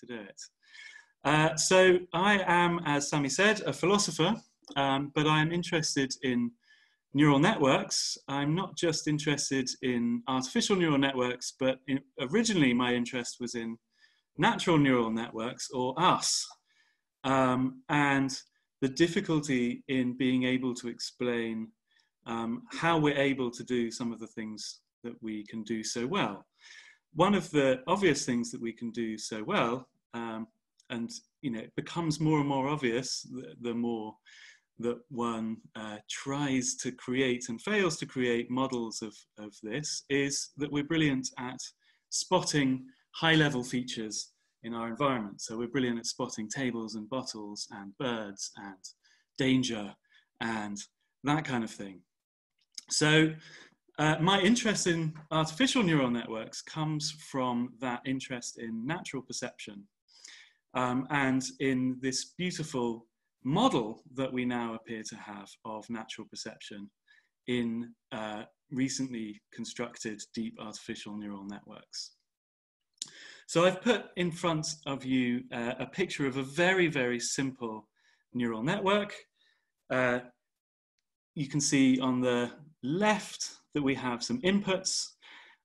to do it. Uh, so I am, as Sammy said, a philosopher, um, but I am interested in neural networks. I'm not just interested in artificial neural networks, but in, originally my interest was in natural neural networks, or us, um, and the difficulty in being able to explain um, how we're able to do some of the things that we can do so well. One of the obvious things that we can do so well, um, and you know, it becomes more and more obvious the, the more that one uh, tries to create and fails to create models of, of this, is that we're brilliant at spotting high level features in our environment. So we're brilliant at spotting tables and bottles and birds and danger and that kind of thing. So uh, my interest in artificial neural networks comes from that interest in natural perception um, and in this beautiful model that we now appear to have of natural perception in uh, recently constructed deep artificial neural networks. So I've put in front of you uh, a picture of a very, very simple neural network. Uh, you can see on the left that we have some inputs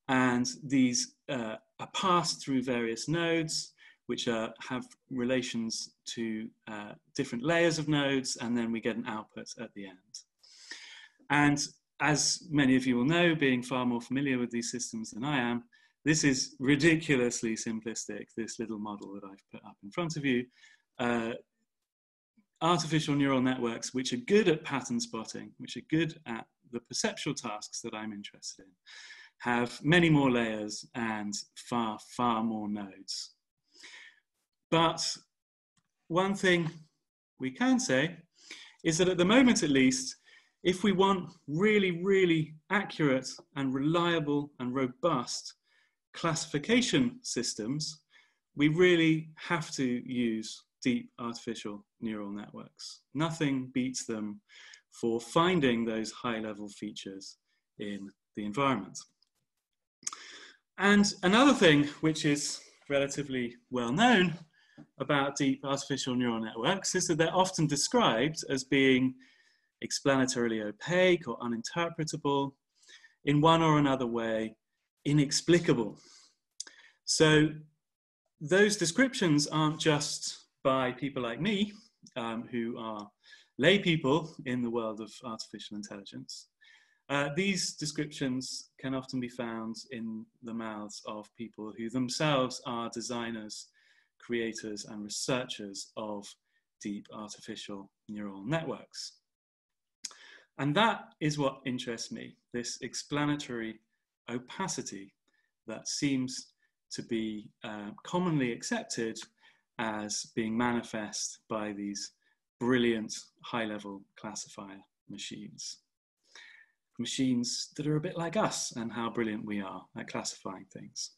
and these uh, are passed through various nodes which are, have relations to uh, different layers of nodes and then we get an output at the end. And as many of you will know, being far more familiar with these systems than I am, this is ridiculously simplistic, this little model that I've put up in front of you. Uh, artificial neural networks which are good at pattern spotting, which are good at the perceptual tasks that I'm interested in, have many more layers and far, far more nodes. But one thing we can say is that at the moment at least, if we want really, really accurate and reliable and robust classification systems, we really have to use deep artificial neural networks. Nothing beats them for finding those high level features in the environment. And another thing which is relatively well known about deep artificial neural networks is that they're often described as being explanatorily opaque or uninterpretable in one or another way inexplicable. So those descriptions aren't just by people like me, um, who are lay people in the world of artificial intelligence. Uh, these descriptions can often be found in the mouths of people who themselves are designers, creators, and researchers of deep artificial neural networks. And that is what interests me this explanatory opacity that seems to be uh, commonly accepted as being manifest by these brilliant high level classifier machines. Machines that are a bit like us and how brilliant we are at classifying things.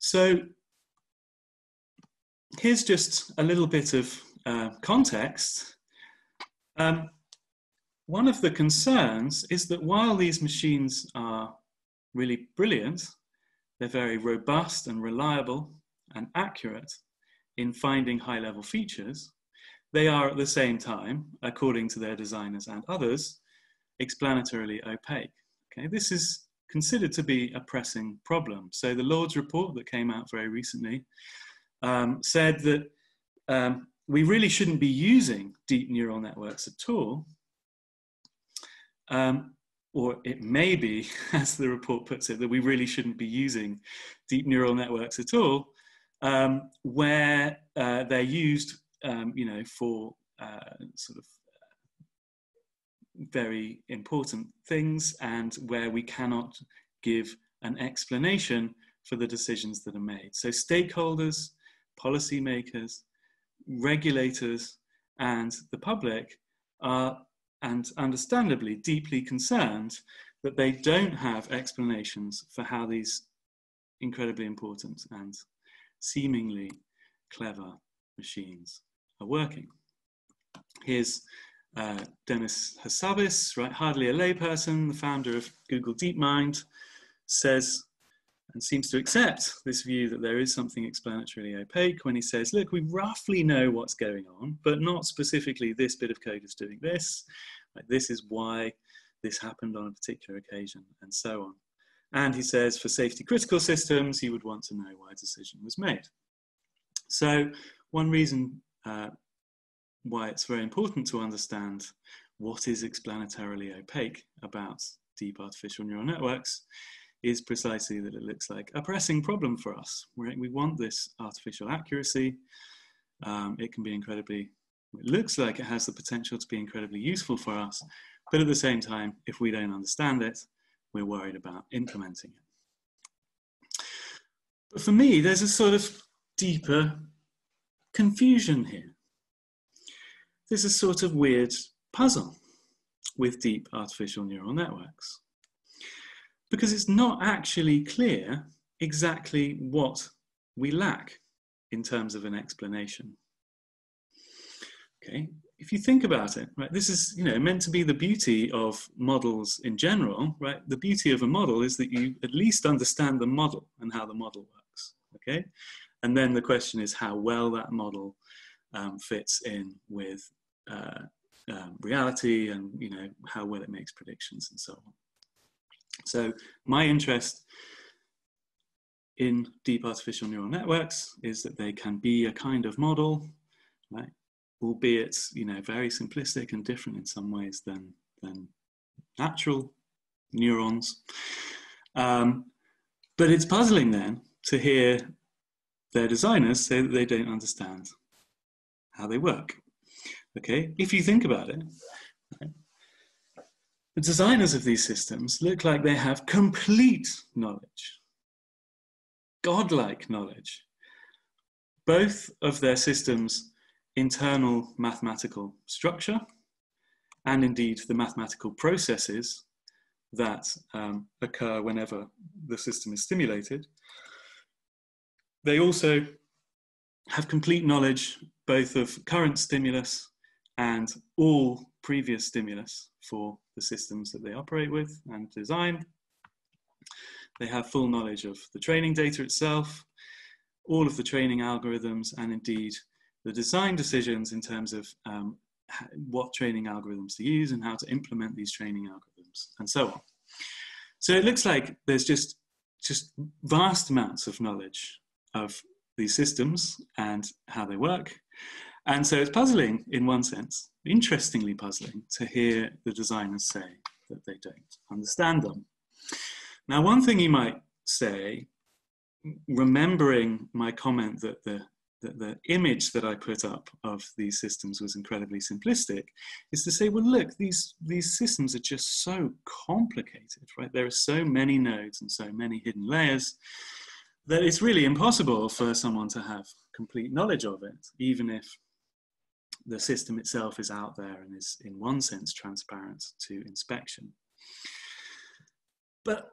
So here's just a little bit of uh, context. Um, one of the concerns is that while these machines are really brilliant, they're very robust and reliable and accurate in finding high level features, they are at the same time, according to their designers and others, explanatorily opaque. Okay, this is considered to be a pressing problem. So the Lord's report that came out very recently um, said that um, we really shouldn't be using deep neural networks at all um, or it may be, as the report puts it, that we really shouldn't be using deep neural networks at all, um, where uh, they're used, um, you know, for uh, sort of very important things and where we cannot give an explanation for the decisions that are made. So stakeholders, policymakers, regulators, and the public are and understandably deeply concerned that they don't have explanations for how these incredibly important and seemingly clever machines are working. Here's uh, Demis Hassabis, right, hardly a layperson, the founder of Google DeepMind, says and seems to accept this view that there is something explanatorily opaque when he says, look, we roughly know what's going on, but not specifically this bit of code is doing this. Like, this is why this happened on a particular occasion, and so on. And he says for safety critical systems, he would want to know why a decision was made. So one reason uh, why it's very important to understand what is explanatorily opaque about deep artificial neural networks is precisely that it looks like a pressing problem for us. We want this artificial accuracy. Um, it can be incredibly, it looks like it has the potential to be incredibly useful for us, but at the same time, if we don't understand it, we're worried about implementing it. But for me, there's a sort of deeper confusion here. There's a sort of weird puzzle with deep artificial neural networks because it's not actually clear exactly what we lack in terms of an explanation. Okay, if you think about it, right, this is you know meant to be the beauty of models in general, right? The beauty of a model is that you at least understand the model and how the model works. Okay, and then the question is how well that model um, fits in with uh, um, reality and you know how well it makes predictions and so on. So my interest in deep artificial neural networks is that they can be a kind of model, right? albeit you know very simplistic and different in some ways than than natural neurons. Um, but it's puzzling then to hear their designers say that they don't understand how they work. Okay, if you think about it, the designers of these systems look like they have complete knowledge, godlike knowledge, both of their systems internal mathematical structure and indeed the mathematical processes that um, occur whenever the system is stimulated. They also have complete knowledge both of current stimulus and all previous stimulus for the systems that they operate with and design. They have full knowledge of the training data itself, all of the training algorithms, and indeed the design decisions in terms of um, what training algorithms to use and how to implement these training algorithms and so on. So it looks like there's just, just vast amounts of knowledge of these systems and how they work. And so it's puzzling in one sense, interestingly puzzling to hear the designers say that they don't understand them. Now, one thing you might say, remembering my comment that the the, the image that I put up of these systems was incredibly simplistic, is to say, well, look, these, these systems are just so complicated, right? There are so many nodes and so many hidden layers that it's really impossible for someone to have complete knowledge of it, even if the system itself is out there and is, in one sense, transparent to inspection. But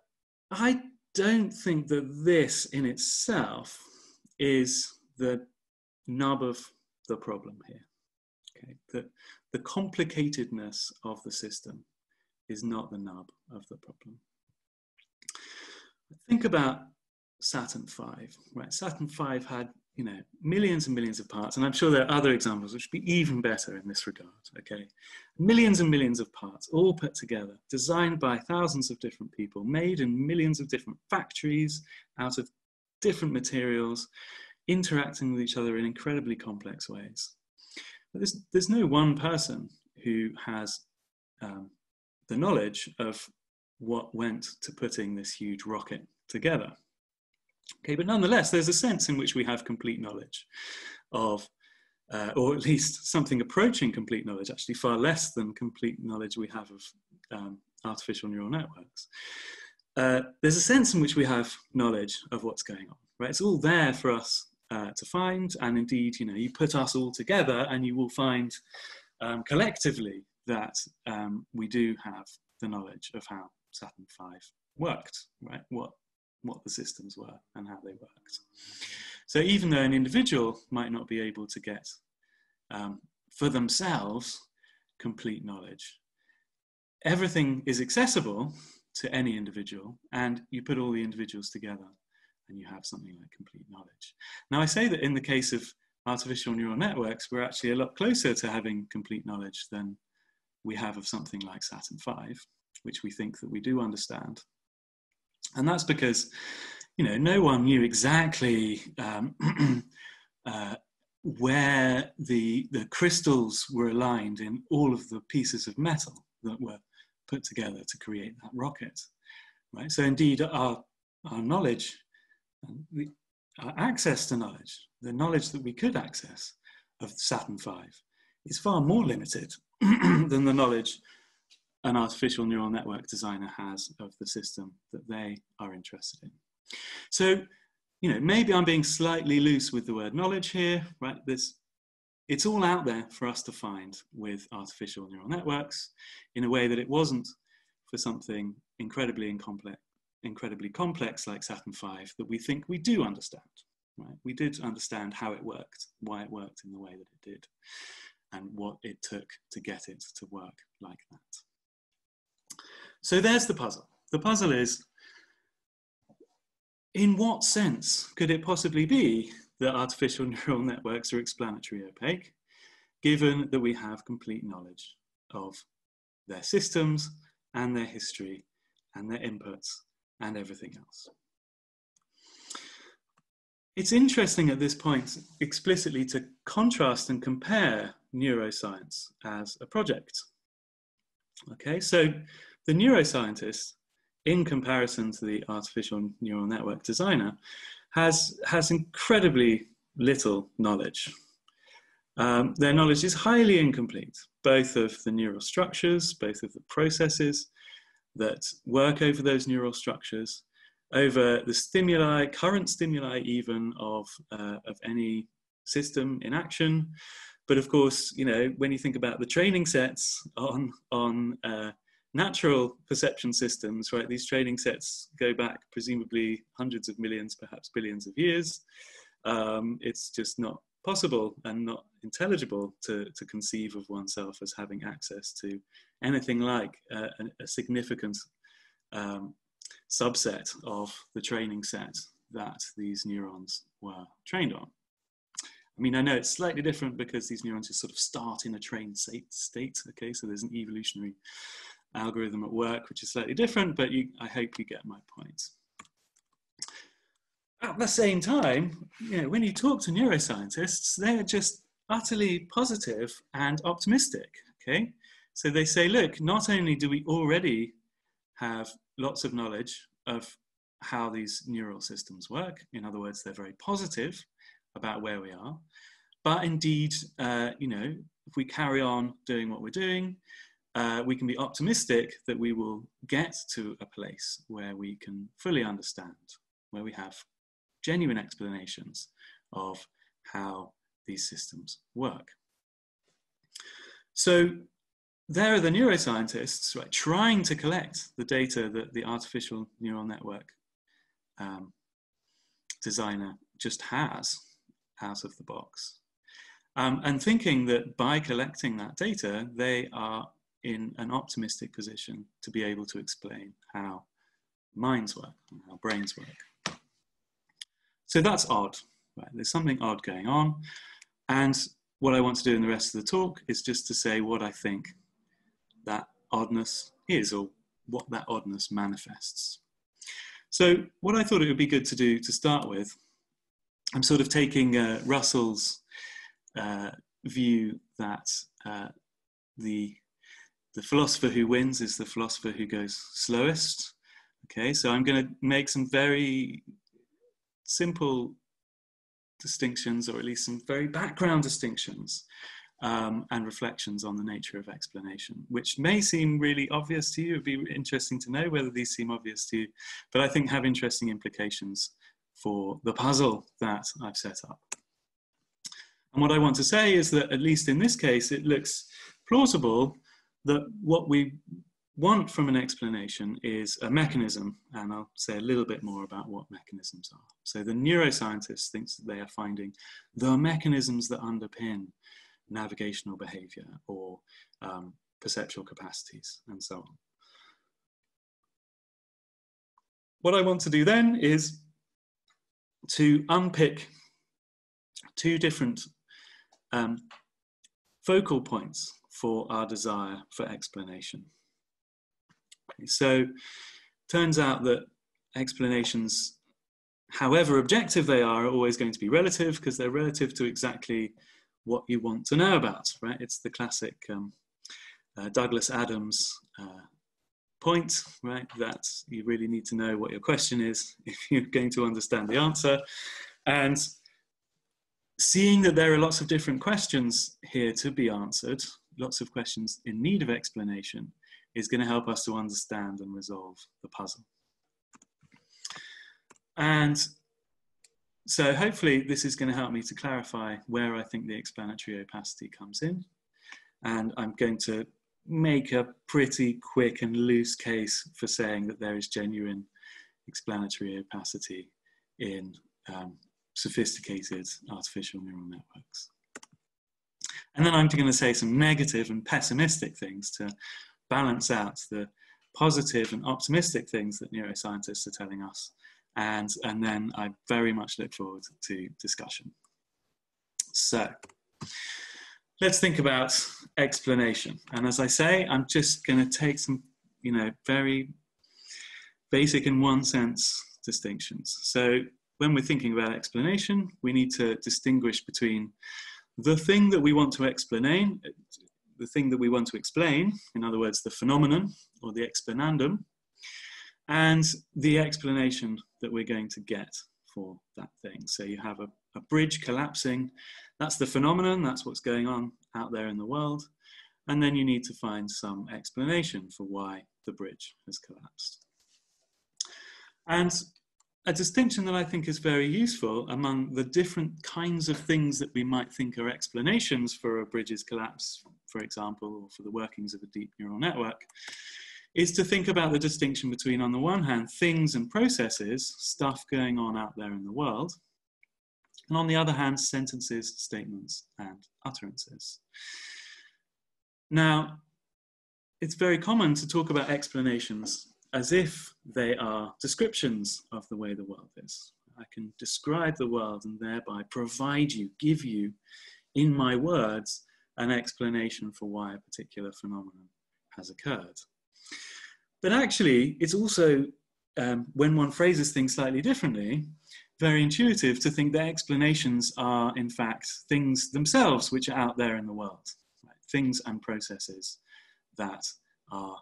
I don't think that this in itself is the nub of the problem here. Okay, the, the complicatedness of the system is not the nub of the problem. Think about Saturn V, right? Saturn V had, you know, millions and millions of parts, and I'm sure there are other examples which would be even better in this regard, okay? Millions and millions of parts, all put together, designed by thousands of different people, made in millions of different factories out of different materials, interacting with each other in incredibly complex ways. But there's, there's no one person who has um, the knowledge of what went to putting this huge rocket together. Okay, but nonetheless, there's a sense in which we have complete knowledge of, uh, or at least something approaching complete knowledge, actually far less than complete knowledge we have of um, artificial neural networks. Uh, there's a sense in which we have knowledge of what's going on, right? It's all there for us uh, to find. And indeed, you know, you put us all together and you will find um, collectively that um, we do have the knowledge of how Saturn V worked, right? What, what the systems were and how they worked. So even though an individual might not be able to get um, for themselves complete knowledge, everything is accessible to any individual and you put all the individuals together and you have something like complete knowledge. Now, I say that in the case of artificial neural networks, we're actually a lot closer to having complete knowledge than we have of something like Saturn V, which we think that we do understand. And that's because, you know, no one knew exactly um, uh, where the, the crystals were aligned in all of the pieces of metal that were put together to create that rocket. Right? So indeed, our, our knowledge, our access to knowledge, the knowledge that we could access of Saturn V is far more limited than the knowledge an artificial neural network designer has of the system that they are interested in. So, you know, maybe I'm being slightly loose with the word knowledge here, right? There's, it's all out there for us to find with artificial neural networks in a way that it wasn't for something incredibly complex, incredibly complex like Saturn V that we think we do understand. Right? We did understand how it worked, why it worked in the way that it did, and what it took to get it to work like that. So there's the puzzle. The puzzle is in what sense could it possibly be that artificial neural networks are explanatory opaque, given that we have complete knowledge of their systems and their history and their inputs and everything else? It's interesting at this point explicitly to contrast and compare neuroscience as a project. Okay, so the neuroscientist, in comparison to the artificial neural network designer, has, has incredibly little knowledge. Um, their knowledge is highly incomplete, both of the neural structures, both of the processes that work over those neural structures, over the stimuli, current stimuli even of, uh, of any system in action. But of course, you know, when you think about the training sets on, on uh, natural perception systems, right, these training sets go back presumably hundreds of millions, perhaps billions of years. Um, it's just not possible and not intelligible to, to conceive of oneself as having access to anything like a, a significant um, subset of the training set that these neurons were trained on. I mean, I know it's slightly different because these neurons just sort of start in a trained state, okay, so there's an evolutionary algorithm at work, which is slightly different, but you, I hope you get my point. At the same time, you know, when you talk to neuroscientists, they're just utterly positive and optimistic, okay? So they say, look, not only do we already have lots of knowledge of how these neural systems work, in other words, they're very positive about where we are, but indeed, uh, you know, if we carry on doing what we're doing, uh, we can be optimistic that we will get to a place where we can fully understand, where we have genuine explanations of how these systems work. So there are the neuroscientists right, trying to collect the data that the artificial neural network um, designer just has out of the box. Um, and thinking that by collecting that data, they are in an optimistic position to be able to explain how minds work and how brains work. So that's odd, right? There's something odd going on. And what I want to do in the rest of the talk is just to say what I think that oddness is or what that oddness manifests. So what I thought it would be good to do to start with, I'm sort of taking uh, Russell's uh, view that uh, the the philosopher who wins is the philosopher who goes slowest. Okay, so I'm going to make some very simple distinctions, or at least some very background distinctions um, and reflections on the nature of explanation, which may seem really obvious to you. It'd be interesting to know whether these seem obvious to you, but I think have interesting implications for the puzzle that I've set up. And what I want to say is that, at least in this case, it looks plausible that what we want from an explanation is a mechanism, and I'll say a little bit more about what mechanisms are. So the neuroscientist thinks that they are finding the mechanisms that underpin navigational behavior or um, perceptual capacities and so on. What I want to do then is to unpick two different um, focal points for our desire for explanation. So, turns out that explanations, however objective they are, are always going to be relative because they're relative to exactly what you want to know about, right? It's the classic um, uh, Douglas Adams uh, point, right? That you really need to know what your question is if you're going to understand the answer. And seeing that there are lots of different questions here to be answered, lots of questions in need of explanation, is going to help us to understand and resolve the puzzle. And so hopefully this is going to help me to clarify where I think the explanatory opacity comes in. And I'm going to make a pretty quick and loose case for saying that there is genuine explanatory opacity in um, sophisticated artificial neural networks. And then I'm going to say some negative and pessimistic things to balance out the positive and optimistic things that neuroscientists are telling us. And, and then I very much look forward to discussion. So, let's think about explanation. And as I say, I'm just going to take some, you know, very basic in one sense distinctions. So when we're thinking about explanation, we need to distinguish between the thing that we want to explain, the thing that we want to explain, in other words, the phenomenon or the explanandum, and the explanation that we're going to get for that thing. So you have a, a bridge collapsing, that's the phenomenon, that's what's going on out there in the world. And then you need to find some explanation for why the bridge has collapsed. And a distinction that I think is very useful among the different kinds of things that we might think are explanations for a bridge's collapse, for example, or for the workings of a deep neural network, is to think about the distinction between, on the one hand, things and processes, stuff going on out there in the world, and on the other hand, sentences, statements, and utterances. Now, it's very common to talk about explanations as if they are descriptions of the way the world is. I can describe the world and thereby provide you, give you, in my words, an explanation for why a particular phenomenon has occurred. But actually, it's also, um, when one phrases things slightly differently, very intuitive to think that explanations are, in fact, things themselves which are out there in the world, right? things and processes that are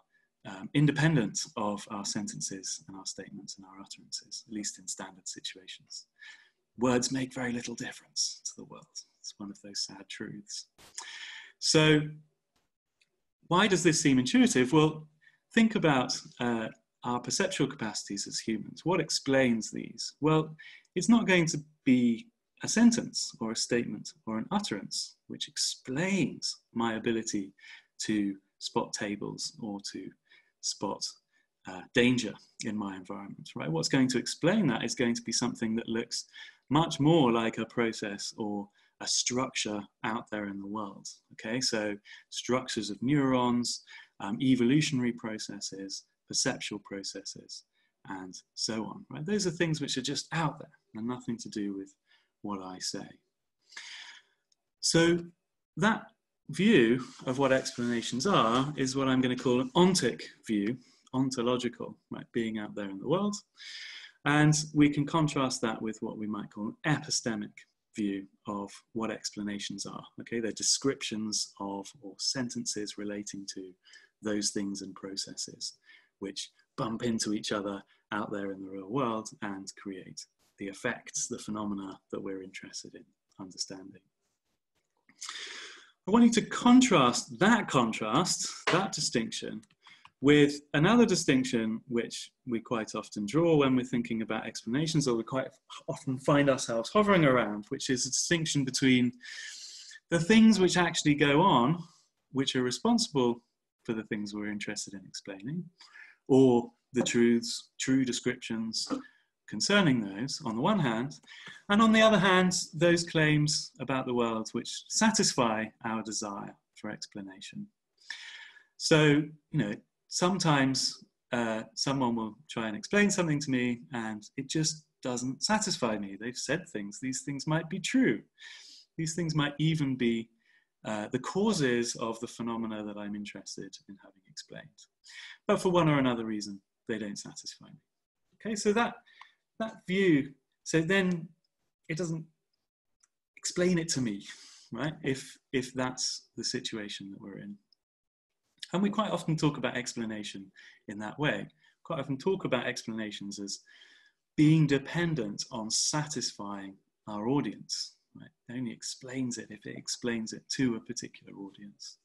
um, independent of our sentences and our statements and our utterances, at least in standard situations. Words make very little difference to the world. It's one of those sad truths. So, why does this seem intuitive? Well, think about uh, our perceptual capacities as humans. What explains these? Well, it's not going to be a sentence or a statement or an utterance which explains my ability to spot tables or to spot uh, danger in my environment, right? What's going to explain that is going to be something that looks much more like a process or a structure out there in the world, okay? So structures of neurons, um, evolutionary processes, perceptual processes, and so on, right? Those are things which are just out there and nothing to do with what I say. So that view of what explanations are is what I'm going to call an ontic view, ontological, right, being out there in the world. And we can contrast that with what we might call an epistemic view of what explanations are. Okay, they're descriptions of or sentences relating to those things and processes which bump into each other out there in the real world and create the effects, the phenomena that we're interested in understanding. I want you to contrast that contrast, that distinction, with another distinction which we quite often draw when we're thinking about explanations, or we quite often find ourselves hovering around, which is a distinction between the things which actually go on, which are responsible for the things we're interested in explaining, or the truths, true descriptions concerning those on the one hand, and on the other hand, those claims about the world which satisfy our desire for explanation. So, you know, sometimes uh, someone will try and explain something to me and it just doesn't satisfy me. They've said things. These things might be true. These things might even be uh, the causes of the phenomena that I'm interested in having explained. But for one or another reason, they don't satisfy me. Okay, so that, that view, so then it doesn't explain it to me, right? If, if that's the situation that we're in. And we quite often talk about explanation in that way. Quite often talk about explanations as being dependent on satisfying our audience. Right? It only explains it if it explains it to a particular audience.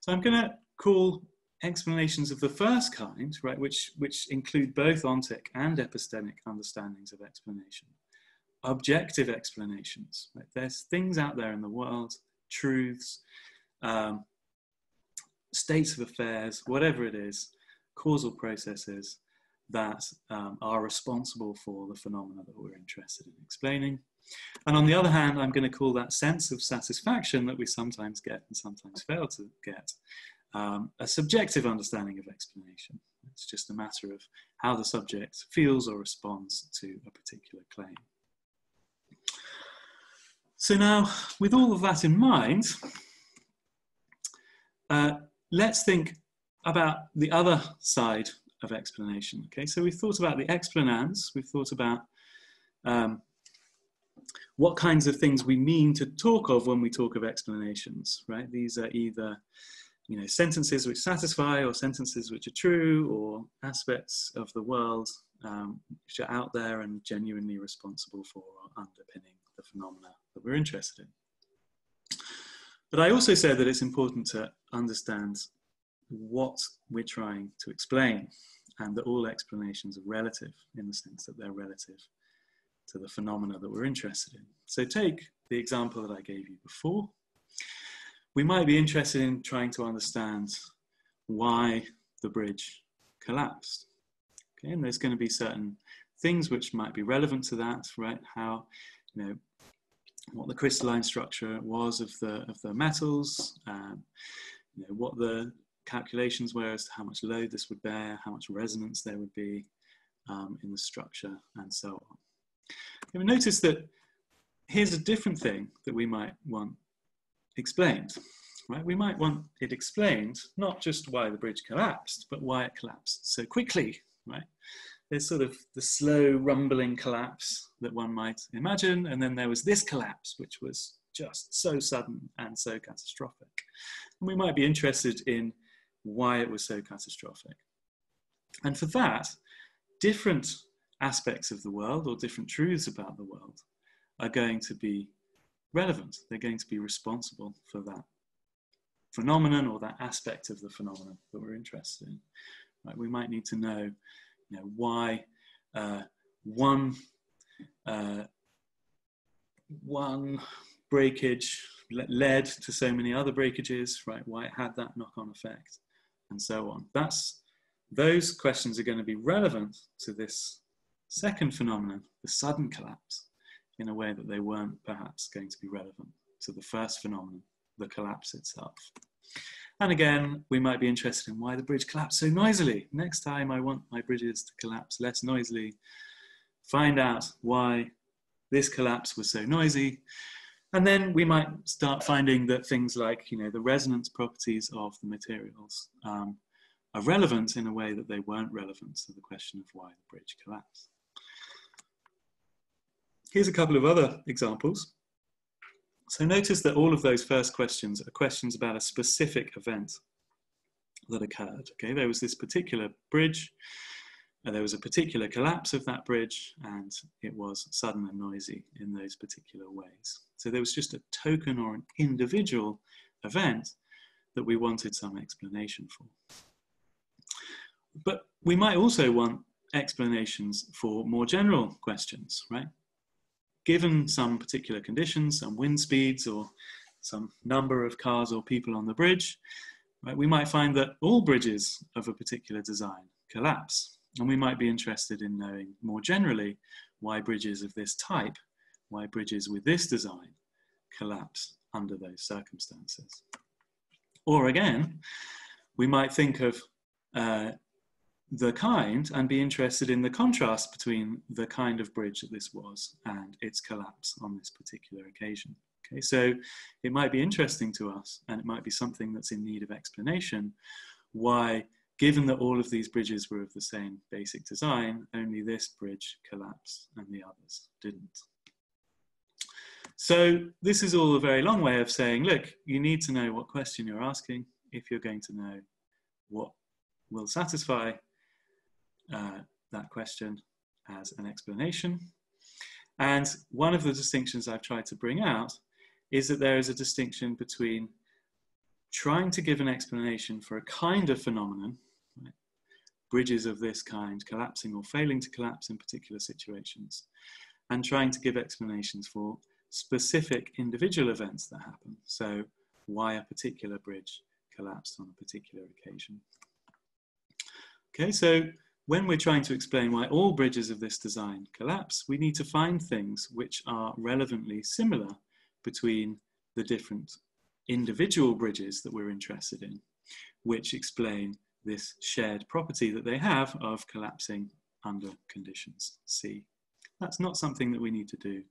So I'm going to call explanations of the first kind, right, which, which include both ontic and epistemic understandings of explanation, objective explanations. Right? There's things out there in the world, truths, um, states of affairs, whatever it is, causal processes that um, are responsible for the phenomena that we're interested in explaining. And on the other hand, I'm going to call that sense of satisfaction that we sometimes get and sometimes fail to get um, a subjective understanding of explanation. It's just a matter of how the subject feels or responds to a particular claim. So now, with all of that in mind, uh, let's think about the other side of explanation. Okay, so we've thought about the explanans, we've thought about um, what kinds of things we mean to talk of when we talk of explanations, right? These are either you know, sentences which satisfy or sentences which are true or aspects of the world um, which are out there and genuinely responsible for underpinning the phenomena that we're interested in. But I also said that it's important to understand what we're trying to explain and that all explanations are relative in the sense that they're relative to the phenomena that we're interested in. So take the example that I gave you before. We might be interested in trying to understand why the bridge collapsed. Okay, and there's going to be certain things which might be relevant to that, right? How, you know, what the crystalline structure was of the of the metals, um, you know, what the calculations were as to how much load this would bear, how much resonance there would be um, in the structure, and so on. You'll notice that here's a different thing that we might want explained. Right? We might want it explained, not just why the bridge collapsed, but why it collapsed so quickly. Right? There's sort of the slow rumbling collapse that one might imagine, and then there was this collapse, which was just so sudden and so catastrophic. And we might be interested in why it was so catastrophic. And for that, different aspects of the world or different truths about the world are going to be relevant. They're going to be responsible for that phenomenon or that aspect of the phenomenon that we're interested in. Right? We might need to know, you know, why uh, one uh, one breakage led to so many other breakages, right? Why it had that knock-on effect and so on. That's, those questions are going to be relevant to this second phenomenon, the sudden collapse, in a way that they weren't perhaps going to be relevant to the first phenomenon, the collapse itself. And again, we might be interested in why the bridge collapsed so noisily. Next time I want my bridges to collapse less noisily, find out why this collapse was so noisy, and then we might start finding that things like, you know, the resonance properties of the materials um, are relevant in a way that they weren't relevant to the question of why the bridge collapsed. Here's a couple of other examples. So notice that all of those first questions are questions about a specific event that occurred. Okay, there was this particular bridge and there was a particular collapse of that bridge and it was sudden and noisy in those particular ways. So there was just a token or an individual event that we wanted some explanation for. But we might also want explanations for more general questions, right? Given some particular conditions, some wind speeds or some number of cars or people on the bridge, right, we might find that all bridges of a particular design collapse and we might be interested in knowing more generally why bridges of this type, why bridges with this design collapse under those circumstances. Or again, we might think of uh, the kind and be interested in the contrast between the kind of bridge that this was and its collapse on this particular occasion. Okay, so it might be interesting to us and it might be something that's in need of explanation why, given that all of these bridges were of the same basic design, only this bridge collapsed and the others didn't. So this is all a very long way of saying, look, you need to know what question you're asking if you're going to know what will satisfy uh, that question as an explanation. And one of the distinctions I've tried to bring out is that there is a distinction between trying to give an explanation for a kind of phenomenon, right? bridges of this kind collapsing or failing to collapse in particular situations, and trying to give explanations for specific individual events that happen. So, why a particular bridge collapsed on a particular occasion. Okay, so when we're trying to explain why all bridges of this design collapse, we need to find things which are relevantly similar between the different individual bridges that we're interested in, which explain this shared property that they have of collapsing under conditions C. That's not something that we need to do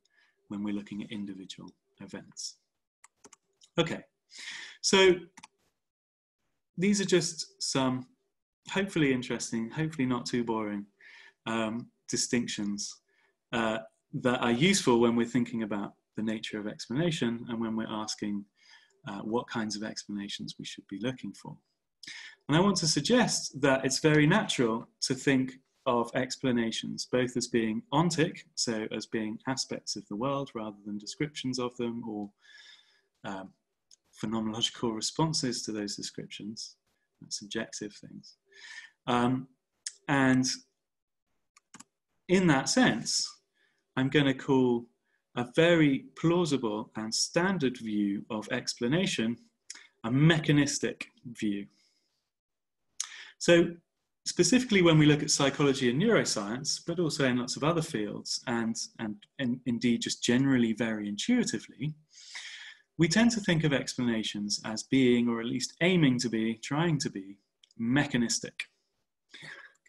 when we're looking at individual events. Okay, so these are just some hopefully interesting, hopefully not too boring um, distinctions uh, that are useful when we're thinking about the nature of explanation and when we're asking uh, what kinds of explanations we should be looking for. And I want to suggest that it's very natural to think of explanations both as being ontic, so as being aspects of the world rather than descriptions of them or um, phenomenological responses to those descriptions, subjective things. Um, and in that sense, I'm going to call a very plausible and standard view of explanation a mechanistic view. So specifically when we look at psychology and neuroscience, but also in lots of other fields, and, and, and indeed just generally very intuitively, we tend to think of explanations as being, or at least aiming to be, trying to be, mechanistic.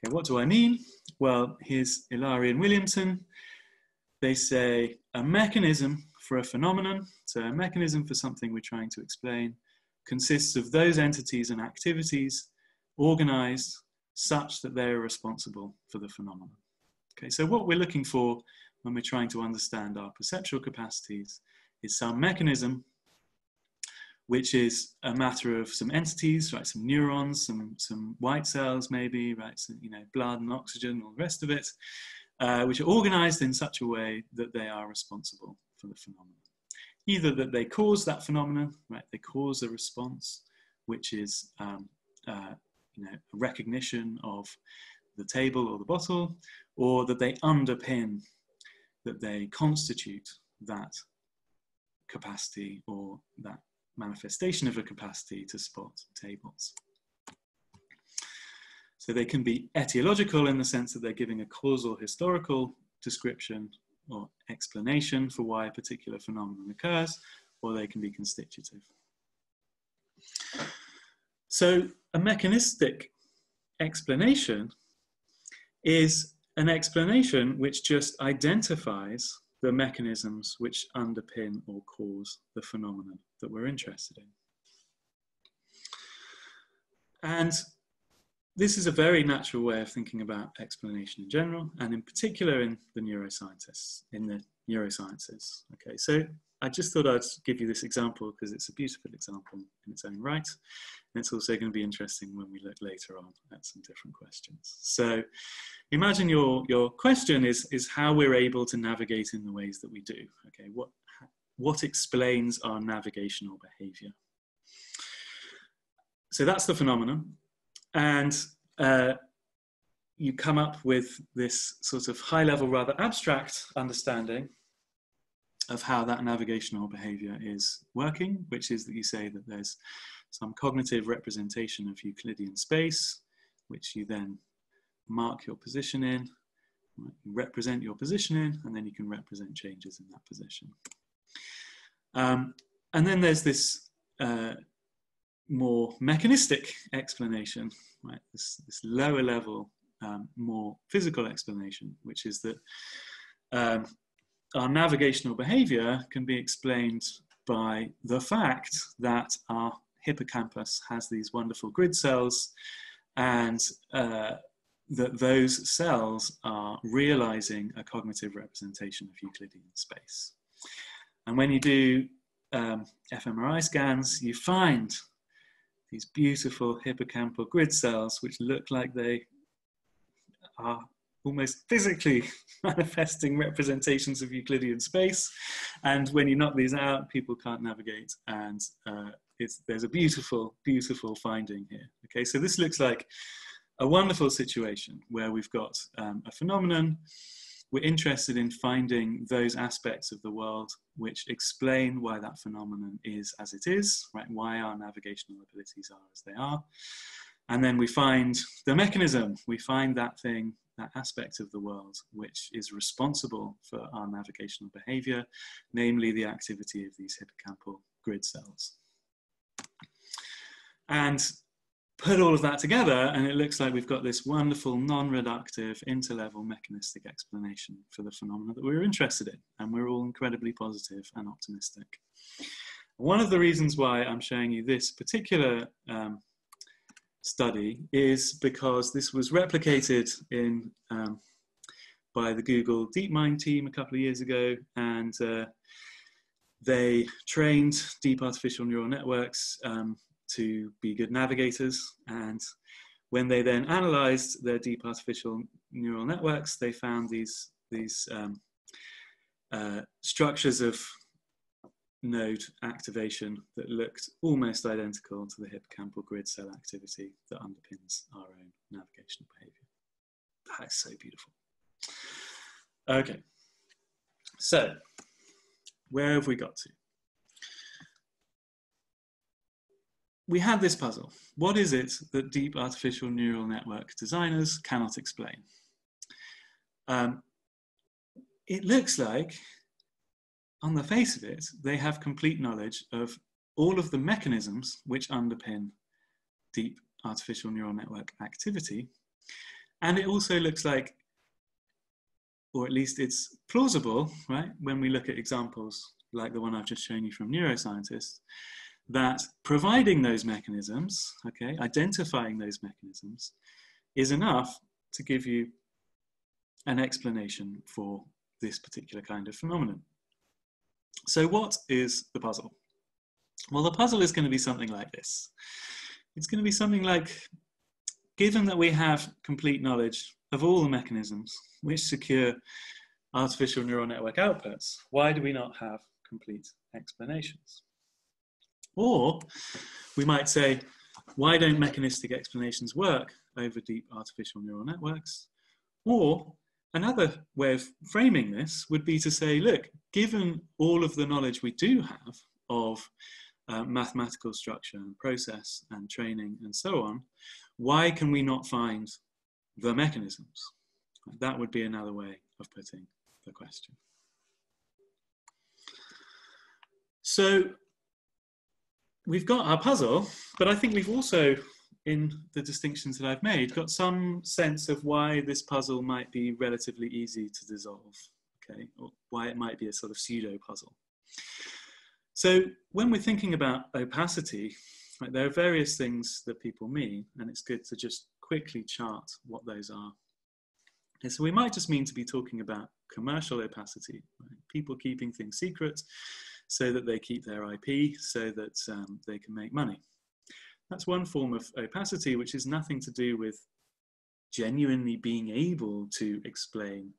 Okay, what do I mean? Well, here's Illari and Williamson. They say a mechanism for a phenomenon, so a mechanism for something we're trying to explain, consists of those entities and activities organized such that they are responsible for the phenomenon. Okay, so what we're looking for when we're trying to understand our perceptual capacities is some mechanism which is a matter of some entities, right? Some neurons, some some white cells, maybe, right? So, you know, blood and oxygen, all the rest of it, uh, which are organized in such a way that they are responsible for the phenomenon. Either that they cause that phenomenon, right? They cause a response, which is um, uh, you know a recognition of the table or the bottle, or that they underpin, that they constitute that capacity or that manifestation of a capacity to spot tables. So they can be etiological in the sense that they're giving a causal historical description or explanation for why a particular phenomenon occurs, or they can be constitutive. So a mechanistic explanation is an explanation which just identifies the mechanisms which underpin or cause the phenomenon that we're interested in. And this is a very natural way of thinking about explanation in general, and in particular in the neuroscientists, in the neurosciences. Okay, so I just thought I'd give you this example because it's a beautiful example in its own right. And it's also going to be interesting when we look later on at some different questions. So imagine your, your question is, is how we're able to navigate in the ways that we do. Okay, what, what explains our navigational behavior? So that's the phenomenon. And uh, you come up with this sort of high level, rather abstract understanding of how that navigational behavior is working, which is that you say that there's some cognitive representation of Euclidean space, which you then mark your position in, represent your position in, and then you can represent changes in that position. Um, and then there's this uh, more mechanistic explanation, right? This, this lower level, um, more physical explanation, which is that um, our navigational behavior can be explained by the fact that our hippocampus has these wonderful grid cells and uh, that those cells are realizing a cognitive representation of Euclidean space. And when you do um, fMRI scans, you find these beautiful hippocampal grid cells which look like they are almost physically manifesting representations of Euclidean space. And when you knock these out, people can't navigate. And uh, there's a beautiful, beautiful finding here. Okay, so this looks like a wonderful situation where we've got um, a phenomenon. We're interested in finding those aspects of the world which explain why that phenomenon is as it is, right? Why our navigational abilities are as they are. And then we find the mechanism, we find that thing, that aspect of the world which is responsible for our navigational behavior, namely the activity of these hippocampal grid cells. And put all of that together and it looks like we've got this wonderful non-reductive interlevel mechanistic explanation for the phenomena that we are interested in. And we're all incredibly positive and optimistic. One of the reasons why i'm showing you this particular um, study is because this was replicated in um, by the google deepmind team a couple of years ago and uh, they trained deep artificial neural networks um, to be good navigators. And when they then analyzed their deep artificial neural networks, they found these, these um, uh, structures of node activation that looked almost identical to the hippocampal grid cell activity that underpins our own navigational behavior. That is so beautiful. Okay, so where have we got to? we had this puzzle. What is it that deep artificial neural network designers cannot explain? Um, it looks like, on the face of it, they have complete knowledge of all of the mechanisms which underpin deep artificial neural network activity. And it also looks like, or at least it's plausible, right, when we look at examples like the one I've just shown you from neuroscientists, that providing those mechanisms, okay, identifying those mechanisms, is enough to give you an explanation for this particular kind of phenomenon. So what is the puzzle? Well, the puzzle is going to be something like this. It's going to be something like, given that we have complete knowledge of all the mechanisms which secure artificial neural network outputs, why do we not have complete explanations? Or we might say, why don't mechanistic explanations work over deep artificial neural networks? Or another way of framing this would be to say, look, given all of the knowledge we do have of uh, mathematical structure and process and training and so on, why can we not find the mechanisms? That would be another way of putting the question. So we've got our puzzle, but I think we've also, in the distinctions that I've made, got some sense of why this puzzle might be relatively easy to dissolve, okay, or why it might be a sort of pseudo puzzle. So when we're thinking about opacity, right, there are various things that people mean, and it's good to just quickly chart what those are. So we might just mean to be talking about commercial opacity, right? people keeping things secret, so that they keep their IP, so that um, they can make money. That's one form of opacity, which is nothing to do with genuinely being able to explain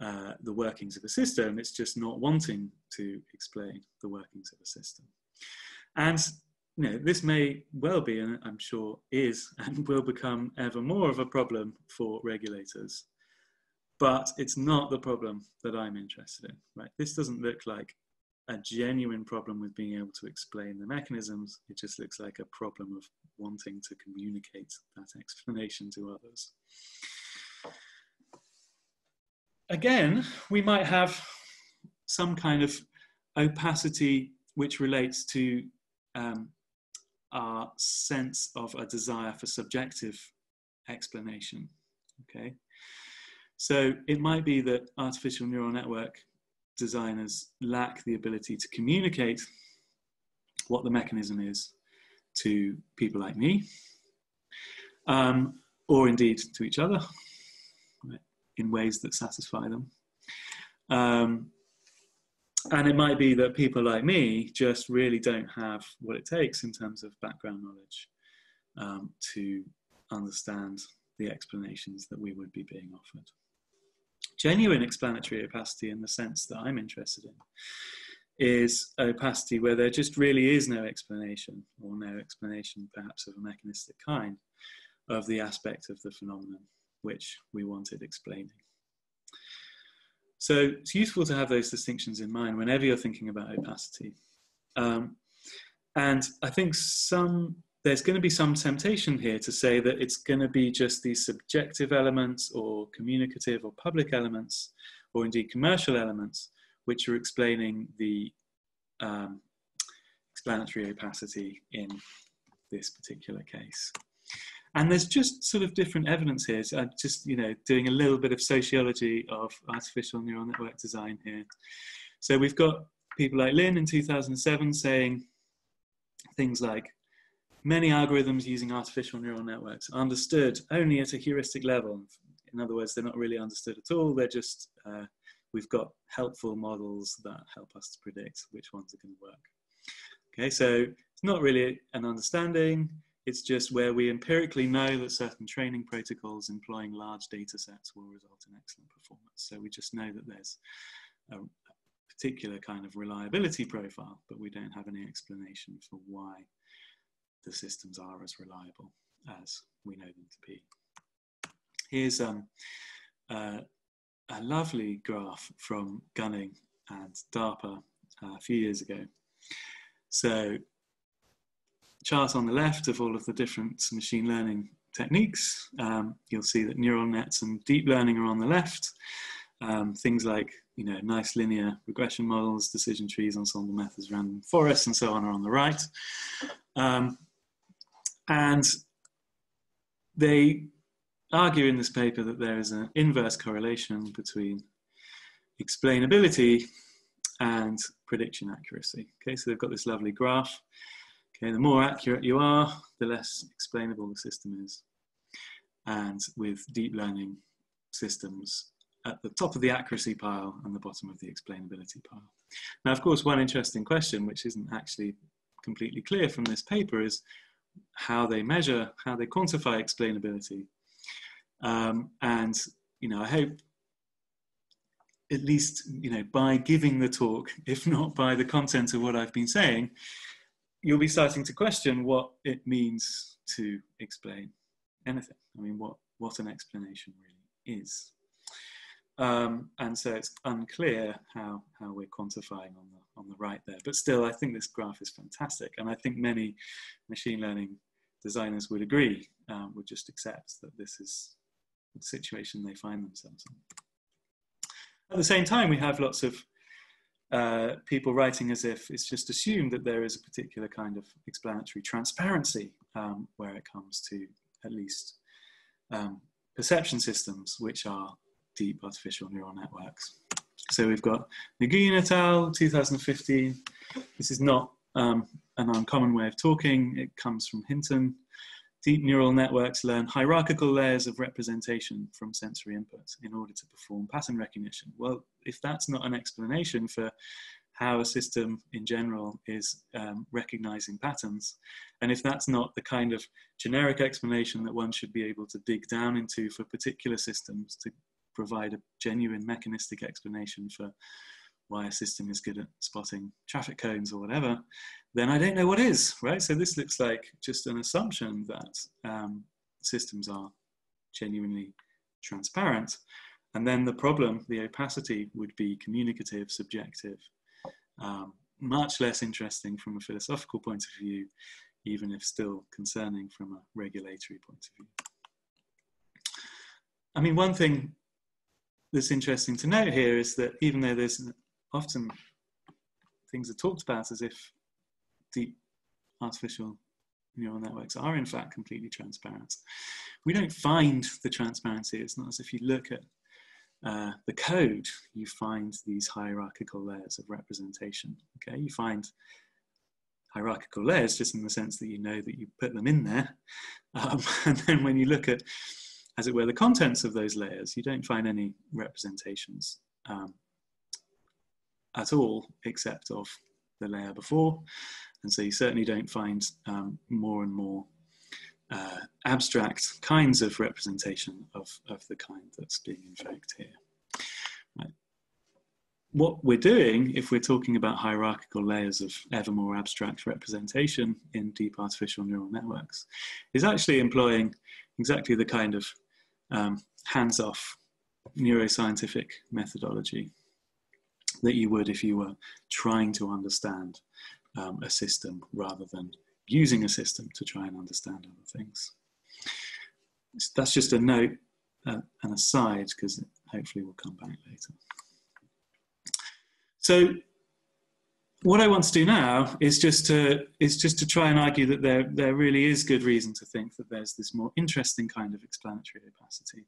uh, the workings of a system. It's just not wanting to explain the workings of a system. And you know, this may well be, and I'm sure is, and will become ever more of a problem for regulators. But it's not the problem that I'm interested in, right? This doesn't look like a genuine problem with being able to explain the mechanisms. It just looks like a problem of wanting to communicate that explanation to others. Again, we might have some kind of opacity which relates to um, our sense of a desire for subjective explanation. Okay, so it might be that artificial neural network designers lack the ability to communicate what the mechanism is to people like me, um, or indeed to each other, in ways that satisfy them. Um, and it might be that people like me just really don't have what it takes in terms of background knowledge um, to understand the explanations that we would be being offered. Genuine explanatory opacity, in the sense that I'm interested in, is opacity where there just really is no explanation, or no explanation perhaps of a mechanistic kind, of the aspect of the phenomenon which we wanted explaining. So it's useful to have those distinctions in mind whenever you're thinking about opacity. Um, and I think some there's going to be some temptation here to say that it's going to be just these subjective elements or communicative or public elements or indeed commercial elements which are explaining the um, explanatory opacity in this particular case. And there's just sort of different evidence here. So I'm just, you know, doing a little bit of sociology of artificial neural network design here. So we've got people like Lynn in 2007 saying things like, many algorithms using artificial neural networks are understood only at a heuristic level. In other words, they're not really understood at all. They're just, uh, we've got helpful models that help us to predict which ones are going to work. Okay, so it's not really an understanding. It's just where we empirically know that certain training protocols employing large data sets will result in excellent performance. So we just know that there's a, a particular kind of reliability profile, but we don't have any explanation for why the systems are as reliable as we know them to be. Here's um, uh, a lovely graph from Gunning and DARPA uh, a few years ago. So chart on the left of all of the different machine learning techniques. Um, you'll see that neural nets and deep learning are on the left. Um, things like you know nice linear regression models, decision trees, ensemble methods, random forests, and so on are on the right. Um, and they argue in this paper that there is an inverse correlation between explainability and prediction accuracy. Okay, so they've got this lovely graph Okay, the more accurate you are, the less explainable the system is. And with deep learning systems at the top of the accuracy pile and the bottom of the explainability pile. Now, of course, one interesting question, which isn't actually completely clear from this paper, is how they measure, how they quantify explainability. Um, and, you know, I hope at least, you know, by giving the talk, if not by the content of what I've been saying, you'll be starting to question what it means to explain anything. I mean, what, what an explanation really is. Um, and so it's unclear how, how we're quantifying on the, on the right there. But still, I think this graph is fantastic. And I think many machine learning designers would agree, um, would just accept that this is the situation they find themselves in. At the same time, we have lots of uh, people writing as if it's just assumed that there is a particular kind of explanatory transparency um, where it comes to at least um, perception systems, which are deep artificial neural networks. So we've got Nguyen et al. 2015. This is not um, an uncommon way of talking. It comes from Hinton Deep neural networks learn hierarchical layers of representation from sensory inputs in order to perform pattern recognition. Well, if that's not an explanation for how a system in general is um, recognizing patterns, and if that's not the kind of generic explanation that one should be able to dig down into for particular systems to provide a genuine mechanistic explanation for why a system is good at spotting traffic cones or whatever, then I don't know what is, right? So this looks like just an assumption that um, systems are genuinely transparent. And then the problem, the opacity, would be communicative, subjective, um, much less interesting from a philosophical point of view, even if still concerning from a regulatory point of view. I mean, one thing that's interesting to note here is that even though there's often things are talked about as if deep artificial neural networks are in fact completely transparent. We don't find the transparency. It's not as if you look at uh, the code, you find these hierarchical layers of representation. Okay, you find hierarchical layers just in the sense that you know that you put them in there. Um, and then when you look at, as it were, the contents of those layers, you don't find any representations um, at all except of the layer before. And so you certainly don't find um, more and more uh, abstract kinds of representation of, of the kind that's being invoked here what we're doing, if we're talking about hierarchical layers of ever more abstract representation in deep artificial neural networks, is actually employing exactly the kind of um, hands off neuroscientific methodology that you would if you were trying to understand um, a system rather than using a system to try and understand other things. That's just a note, uh, an aside, because hopefully we'll come back later. So what I want to do now is just to is just to try and argue that there there really is good reason to think that there's this more interesting kind of explanatory opacity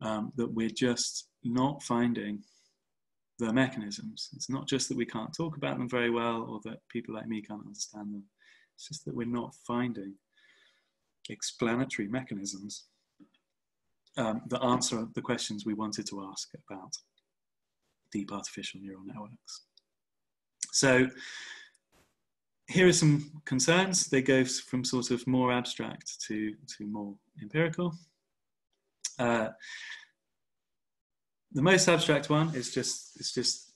um, that we're just not finding the mechanisms. It's not just that we can't talk about them very well or that people like me can't understand them. It's just that we're not finding explanatory mechanisms um, that answer the questions we wanted to ask about deep artificial neural networks. So here are some concerns. They go from sort of more abstract to, to more empirical. Uh, the most abstract one is just, it's just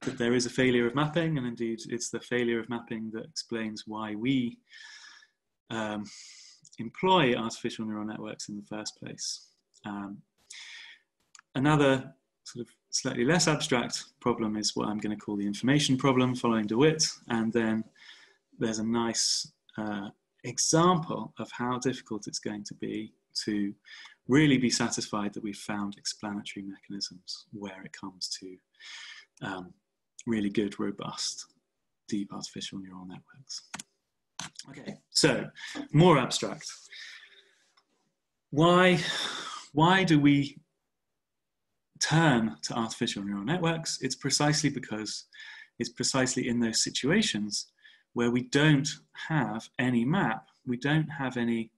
that there is a failure of mapping, and indeed it's the failure of mapping that explains why we um, employ artificial neural networks in the first place. Um, another sort of slightly less abstract problem is what I'm going to call the information problem following DeWitt. And then there's a nice uh, example of how difficult it's going to be to really be satisfied that we've found explanatory mechanisms where it comes to um, really good, robust, deep artificial neural networks. Okay, so more abstract. Why, why do we turn to artificial neural networks, it's precisely because it's precisely in those situations where we don't have any map, we don't have any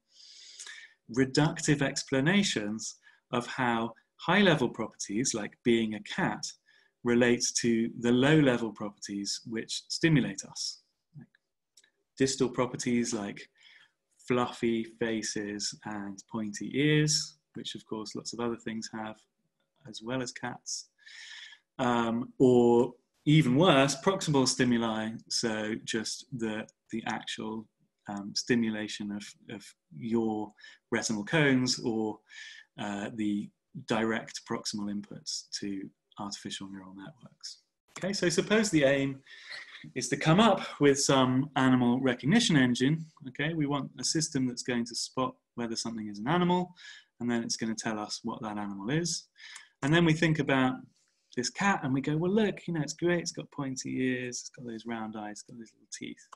reductive explanations of how high level properties like being a cat relate to the low level properties which stimulate us. Like distal properties like fluffy faces and pointy ears, which of course lots of other things have, as well as cats. Um, or even worse, proximal stimuli, so just the, the actual um, stimulation of, of your retinal cones or uh, the direct proximal inputs to artificial neural networks. Okay, so suppose the aim is to come up with some animal recognition engine. Okay, we want a system that's going to spot whether something is an animal, and then it's going to tell us what that animal is. And then we think about this cat and we go, well, look, you know, it's great. It's got pointy ears. It's got those round eyes. It's got those little teeth.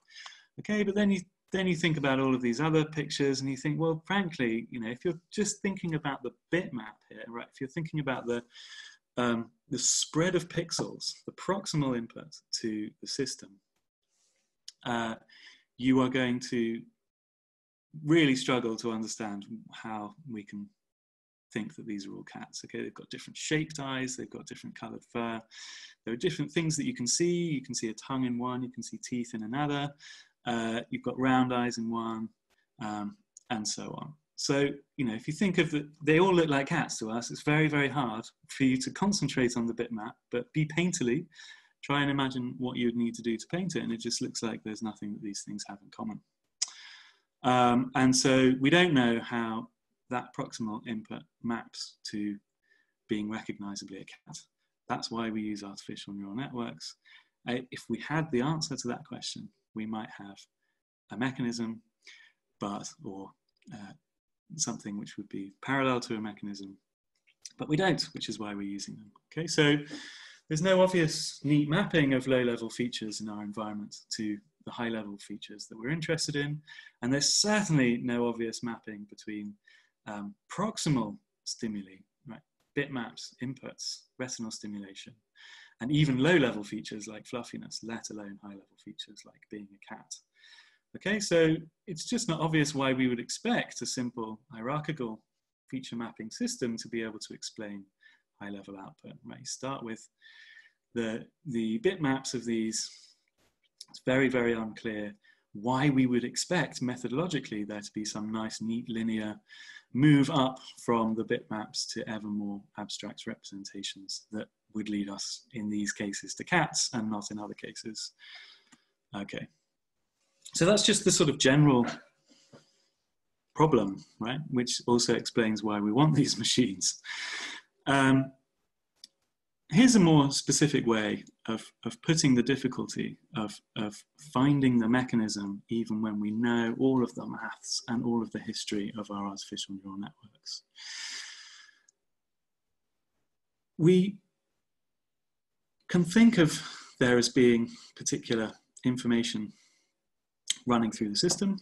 Okay, but then you then you think about all of these other pictures and you think, well, frankly, you know, if you're just thinking about the bitmap here, right? If you're thinking about the um, the spread of pixels, the proximal input to the system, uh, you are going to really struggle to understand how we can think that these are all cats. Okay, they've got different shaped eyes, they've got different colored fur. There are different things that you can see. You can see a tongue in one, you can see teeth in another. Uh, you've got round eyes in one, um, and so on. So, you know, if you think of it, they all look like cats to us. It's very, very hard for you to concentrate on the bitmap, but be painterly. Try and imagine what you'd need to do to paint it, and it just looks like there's nothing that these things have in common. Um, and so we don't know how that proximal input maps to being recognizably a cat. That's why we use artificial neural networks. Uh, if we had the answer to that question, we might have a mechanism, but or uh, something which would be parallel to a mechanism, but we don't, which is why we're using them. Okay, so there's no obvious neat mapping of low-level features in our environment to the high level features that we're interested in. And there's certainly no obvious mapping between um, proximal stimuli, right? Bitmaps, inputs, retinal stimulation, and even low level features like fluffiness, let alone high level features like being a cat. Okay, so it's just not obvious why we would expect a simple hierarchical feature mapping system to be able to explain high level output. Right, you start with the, the bitmaps of these. It's very, very unclear why we would expect methodologically there to be some nice, neat linear move up from the bitmaps to ever more abstract representations that would lead us in these cases to cats and not in other cases. Okay. So that's just the sort of general problem, right? Which also explains why we want these machines. Um, here's a more specific way of, of putting the difficulty of, of finding the mechanism even when we know all of the maths and all of the history of our artificial neural networks. We can think of there as being particular information running through the system.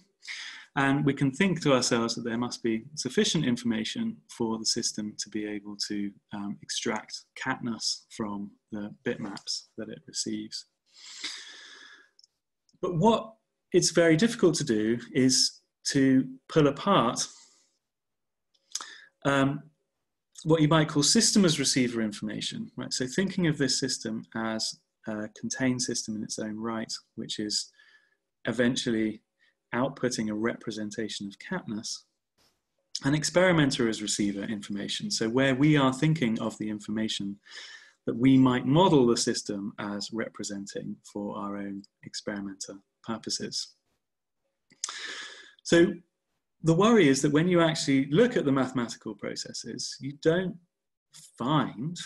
And we can think to ourselves that there must be sufficient information for the system to be able to um, extract catness from the bitmaps that it receives. But what it's very difficult to do is to pull apart um, what you might call system as receiver information, right? So thinking of this system as a contained system in its own right, which is eventually outputting a representation of catness, an experimenter is receiver information. So where we are thinking of the information that we might model the system as representing for our own experimenter purposes. So the worry is that when you actually look at the mathematical processes, you don't find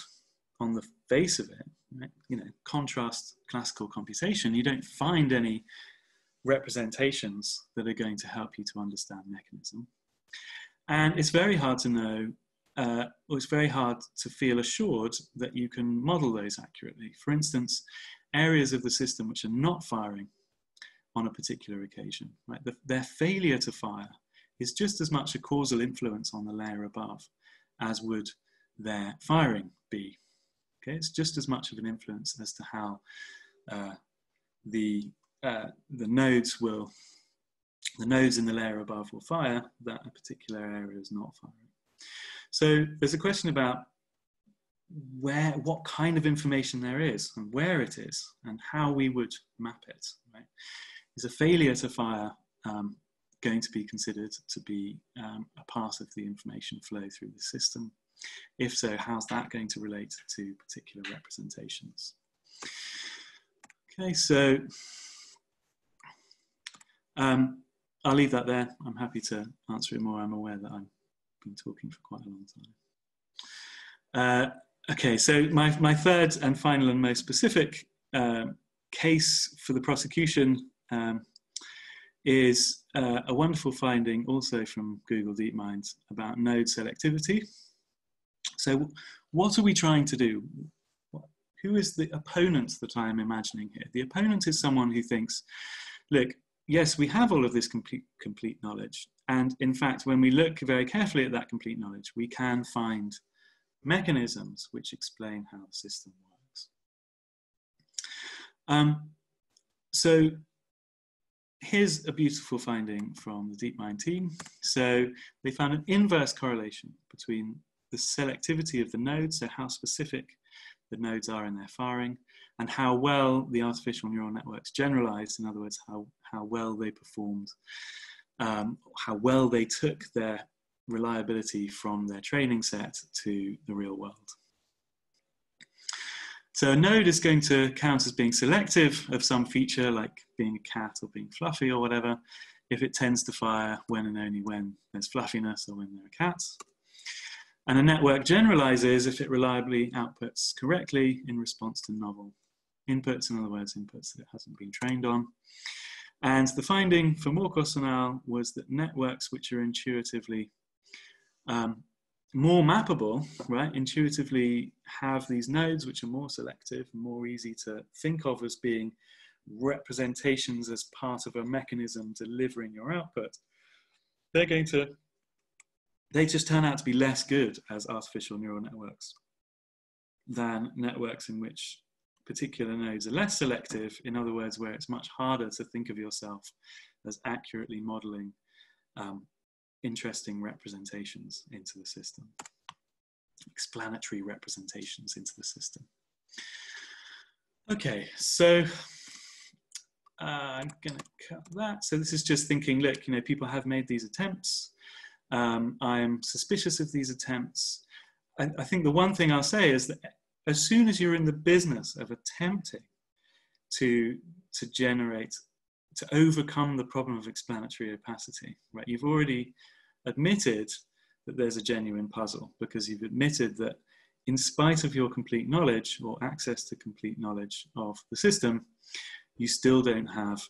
on the face of it, you know, contrast classical computation, you don't find any representations that are going to help you to understand mechanism. And it's very hard to know, uh, or it's very hard to feel assured that you can model those accurately. For instance, areas of the system which are not firing on a particular occasion, right? The, their failure to fire is just as much a causal influence on the layer above as would their firing be. Okay, it's just as much of an influence as to how uh, the uh, the nodes will, the nodes in the layer above will fire, that a particular area is not firing. So there's a question about where, what kind of information there is and where it is and how we would map it, right? Is a failure to fire um, going to be considered to be um, a part of the information flow through the system? If so, how's that going to relate to particular representations? Okay, so um, I'll leave that there. I'm happy to answer it more. I'm aware that I've been talking for quite a long time. Uh, okay, so my, my third and final and most specific uh, case for the prosecution um, is uh, a wonderful finding also from Google DeepMind about node selectivity. So what are we trying to do? Who is the opponent that I am imagining here? The opponent is someone who thinks, look, yes, we have all of this complete, complete knowledge. And in fact, when we look very carefully at that complete knowledge, we can find mechanisms which explain how the system works. Um, so here's a beautiful finding from the DeepMind team. So they found an inverse correlation between the selectivity of the nodes, so how specific the nodes are in their firing, and how well the artificial neural networks generalized, in other words, how, how well they performed, um, how well they took their reliability from their training set to the real world. So a node is going to count as being selective of some feature like being a cat or being fluffy or whatever, if it tends to fire when and only when there's fluffiness or when there are cats. And a network generalizes if it reliably outputs correctly in response to novel inputs, in other words, inputs that it hasn't been trained on. And the finding for al. was that networks which are intuitively um, more mappable, right, intuitively have these nodes which are more selective, more easy to think of as being representations as part of a mechanism delivering your output, they're going to, they just turn out to be less good as artificial neural networks than networks in which particular nodes are less selective, in other words, where it's much harder to think of yourself as accurately modeling um, interesting representations into the system, explanatory representations into the system. Okay, so uh, I'm going to cut that. So this is just thinking, look, you know, people have made these attempts. Um, I'm suspicious of these attempts. I, I think the one thing I'll say is that as soon as you're in the business of attempting to, to generate, to overcome the problem of explanatory opacity, right, you've already admitted that there's a genuine puzzle because you've admitted that in spite of your complete knowledge or access to complete knowledge of the system, you still don't have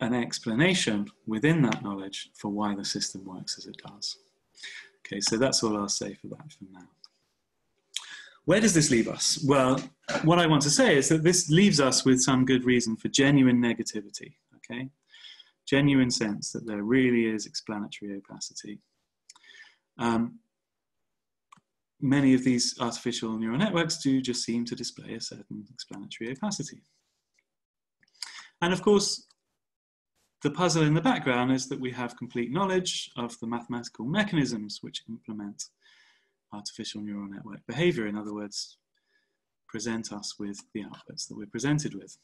an explanation within that knowledge for why the system works as it does. Okay, so that's all I'll say for that for now. Where does this leave us? Well, what I want to say is that this leaves us with some good reason for genuine negativity, okay? Genuine sense that there really is explanatory opacity. Um, many of these artificial neural networks do just seem to display a certain explanatory opacity. And of course, the puzzle in the background is that we have complete knowledge of the mathematical mechanisms which implement artificial neural network behavior. In other words, present us with the outputs that we're presented with.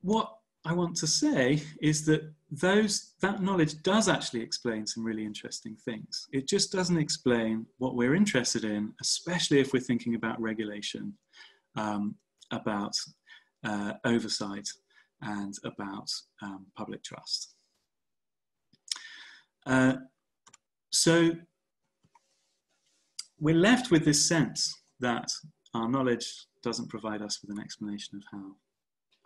What I want to say is that those, that knowledge does actually explain some really interesting things. It just doesn't explain what we're interested in, especially if we're thinking about regulation, um, about uh, oversight, and about um, public trust. Uh, so we're left with this sense that our knowledge doesn't provide us with an explanation of how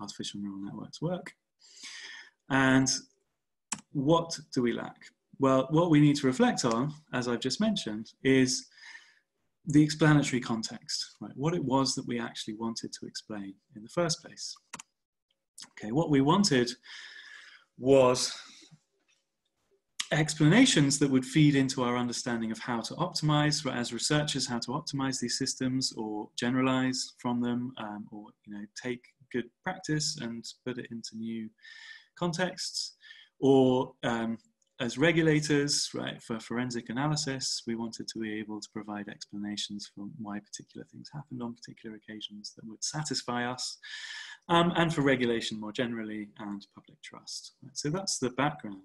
artificial neural networks work. And what do we lack? Well, what we need to reflect on, as I've just mentioned, is the explanatory context, right? What it was that we actually wanted to explain in the first place. Okay, what we wanted was explanations that would feed into our understanding of how to optimize as researchers how to optimize these systems or generalize from them um, or you know take good practice and put it into new contexts or um, as regulators right for forensic analysis we wanted to be able to provide explanations for why particular things happened on particular occasions that would satisfy us um, and for regulation more generally and public trust right? so that's the background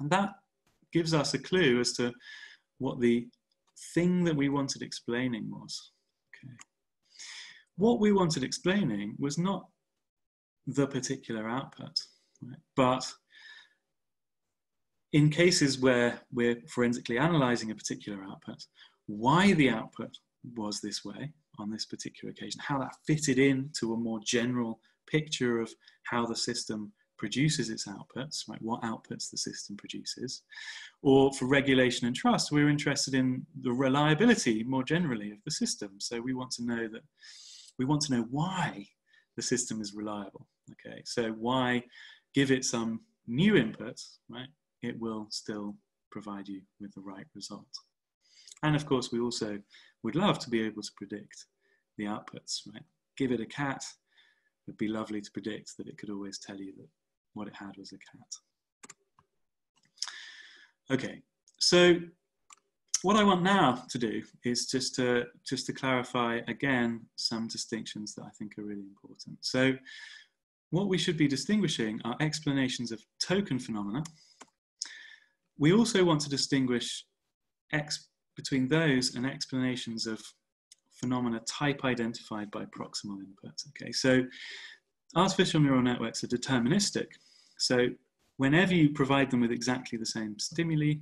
and that gives us a clue as to what the thing that we wanted explaining was. Okay. What we wanted explaining was not the particular output, right? but in cases where we're forensically analyzing a particular output, why the output was this way on this particular occasion, how that fitted into a more general picture of how the system produces its outputs, right, what outputs the system produces, or for regulation and trust, we're interested in the reliability more generally of the system. So we want to know that, we want to know why the system is reliable, okay? So why give it some new inputs, right, it will still provide you with the right result. And of course, we also would love to be able to predict the outputs, right? Give it a cat, it'd be lovely to predict that it could always tell you that what it had was a cat. Okay, so what I want now to do is just to, just to clarify again some distinctions that I think are really important. So what we should be distinguishing are explanations of token phenomena. We also want to distinguish between those and explanations of phenomena type identified by proximal input. Okay, so artificial neural networks are deterministic. So whenever you provide them with exactly the same stimuli,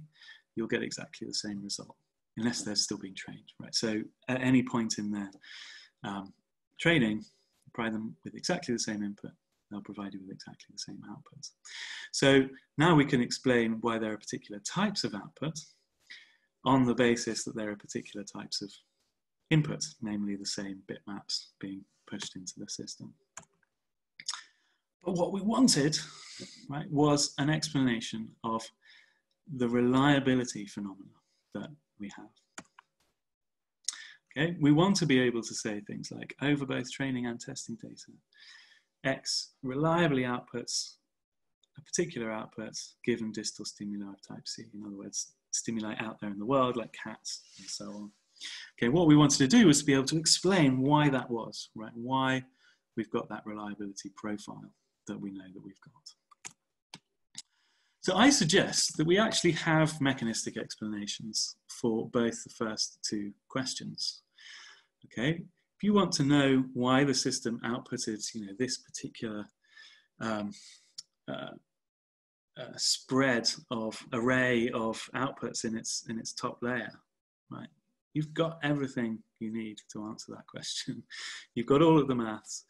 you'll get exactly the same result, unless they're still being trained, right? So at any point in their um, training, provide them with exactly the same input, they'll provide you with exactly the same outputs. So now we can explain why there are particular types of outputs on the basis that there are particular types of inputs, namely the same bitmaps being pushed into the system. But what we wanted, right, was an explanation of the reliability phenomena that we have. Okay, we want to be able to say things like over both training and testing data, X reliably outputs a particular output given distal stimuli of type C. In other words, stimuli out there in the world like cats and so on. Okay, what we wanted to do was to be able to explain why that was, right? Why we've got that reliability profile that we know that we've got. So I suggest that we actually have mechanistic explanations for both the first two questions. Okay, if you want to know why the system outputted, you know, this particular um, uh, uh, spread of array of outputs in its in its top layer, right? You've got everything you need to answer that question. You've got all of the maths.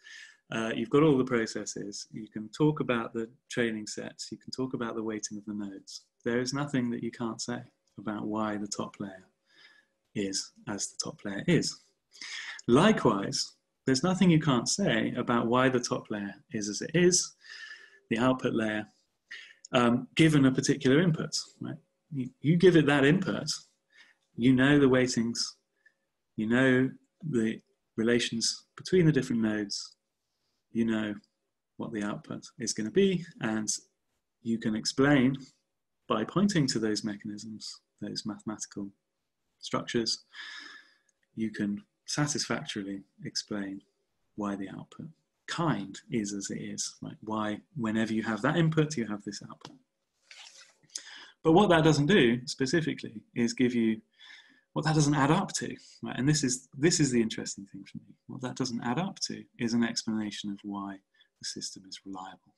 Uh, you've got all the processes. You can talk about the training sets. You can talk about the weighting of the nodes. There is nothing that you can't say about why the top layer is as the top layer is. Likewise, there's nothing you can't say about why the top layer is as it is, the output layer, um, given a particular input. Right? You, you give it that input, you know the weightings, you know the relations between the different nodes, you know what the output is going to be, and you can explain by pointing to those mechanisms, those mathematical structures, you can satisfactorily explain why the output kind is as it is, right? Why, whenever you have that input, you have this output. But what that doesn't do specifically is give you what that doesn't add up to, right? And this is this is the interesting thing for me. What that doesn't add up to is an explanation of why the system is reliable.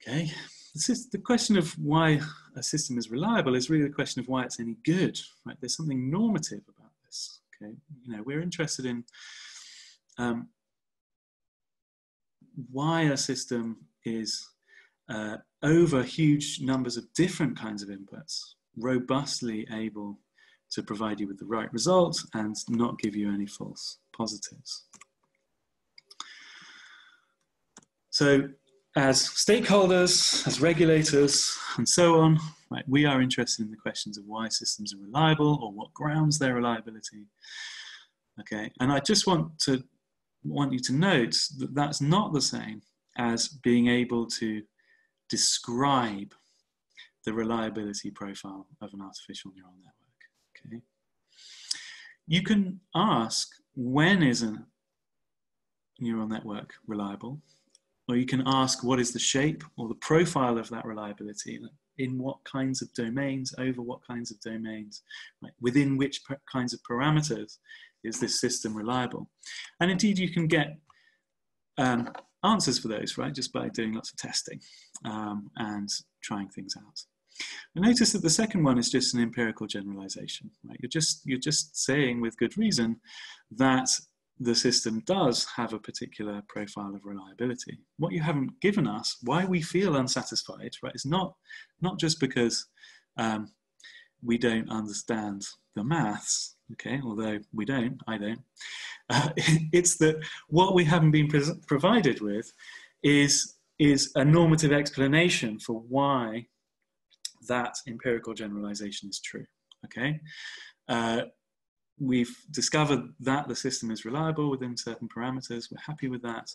Okay, is, the question of why a system is reliable is really the question of why it's any good, right? There's something normative about this. Okay, you know, we're interested in um, why a system is uh, over huge numbers of different kinds of inputs, robustly able to provide you with the right result and not give you any false positives. So as stakeholders, as regulators, and so on, right, we are interested in the questions of why systems are reliable or what grounds their reliability. Okay, and I just want to want you to note that that's not the same as being able to describe the reliability profile of an artificial neural network. Okay, you can ask when is a neural network reliable or you can ask what is the shape or the profile of that reliability, in what kinds of domains, over what kinds of domains, right, within which kinds of parameters is this system reliable. And indeed, you can get um, answers for those, right, just by doing lots of testing um, and trying things out. And notice that the second one is just an empirical generalization, right? You're just, you're just saying with good reason that the system does have a particular profile of reliability. What you haven't given us, why we feel unsatisfied, right, is not, not just because um, we don't understand the maths, okay, although we don't, I don't. Uh, it's that what we haven't been provided with is, is a normative explanation for why that empirical generalization is true, okay? Uh, we've discovered that the system is reliable within certain parameters. We're happy with that,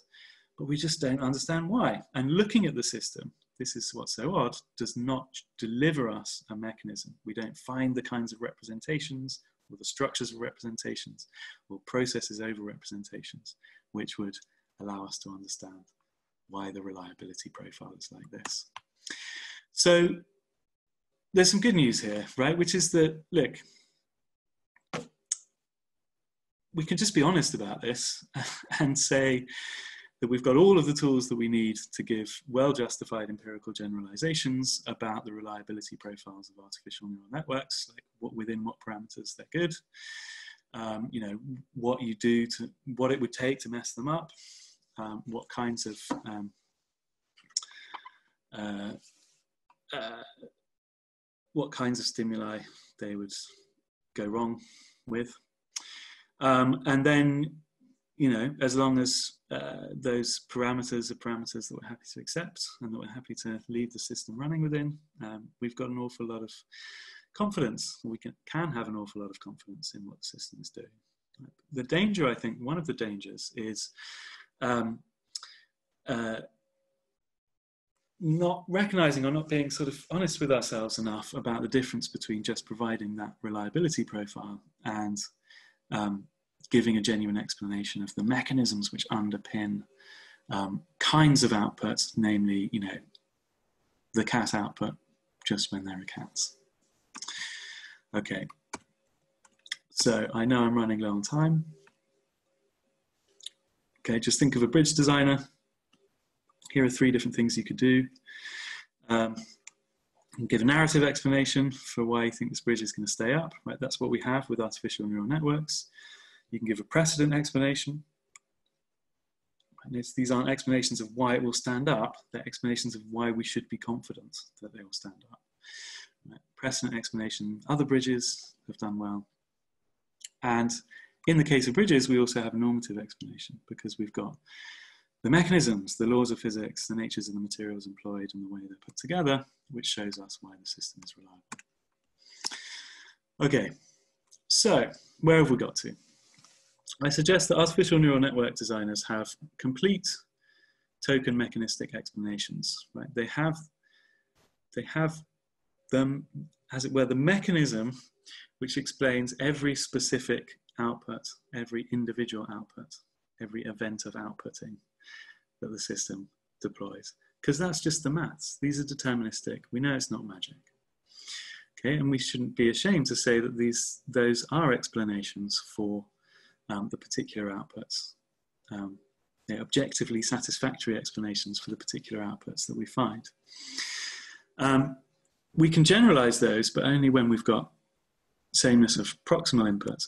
but we just don't understand why. And looking at the system, this is what's so odd, does not deliver us a mechanism. We don't find the kinds of representations or the structures of representations or processes over representations, which would allow us to understand why the reliability profile is like this. So there's some good news here, right? Which is that, look, we can just be honest about this and say that we've got all of the tools that we need to give well-justified empirical generalizations about the reliability profiles of artificial neural networks, like what within what parameters they're good, um, you know, what you do to, what it would take to mess them up, um, what kinds of um, uh, uh, what kinds of stimuli they would go wrong with. Um, and then, you know, as long as uh, those parameters are parameters that we're happy to accept and that we're happy to leave the system running within, um, we've got an awful lot of confidence. We can, can have an awful lot of confidence in what the system is doing. The danger, I think, one of the dangers is um, uh, not recognizing or not being sort of honest with ourselves enough about the difference between just providing that reliability profile and um, giving a genuine explanation of the mechanisms which underpin um, kinds of outputs, namely, you know, the cat output just when there are cats. Okay, so I know I'm running low on time. Okay, just think of a bridge designer. Here are three different things you could do. Um, give a narrative explanation for why you think this bridge is going to stay up. Right, that's what we have with artificial neural networks. You can give a precedent explanation. Notice these aren't explanations of why it will stand up, they're explanations of why we should be confident that they will stand up. Right. Precedent explanation, other bridges have done well. And in the case of bridges, we also have a normative explanation because we've got the mechanisms, the laws of physics, the natures of the materials employed, and the way they're put together, which shows us why the system is reliable. Okay, so where have we got to? I suggest that artificial neural network designers have complete token mechanistic explanations. Right? They have they have them, as it were, the mechanism which explains every specific output, every individual output, every event of outputting that the system deploys. Because that's just the maths. These are deterministic. We know it's not magic. Okay, and we shouldn't be ashamed to say that these those are explanations for um, the particular outputs. Um, objectively satisfactory explanations for the particular outputs that we find. Um, we can generalize those, but only when we've got sameness of proximal input.